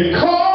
They call